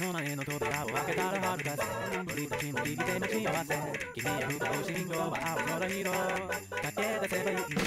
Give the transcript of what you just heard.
目の前の扉を開けたらはるかぜ俺たちの右手の幸せ君や歌う信号は青空色駆け出せばいい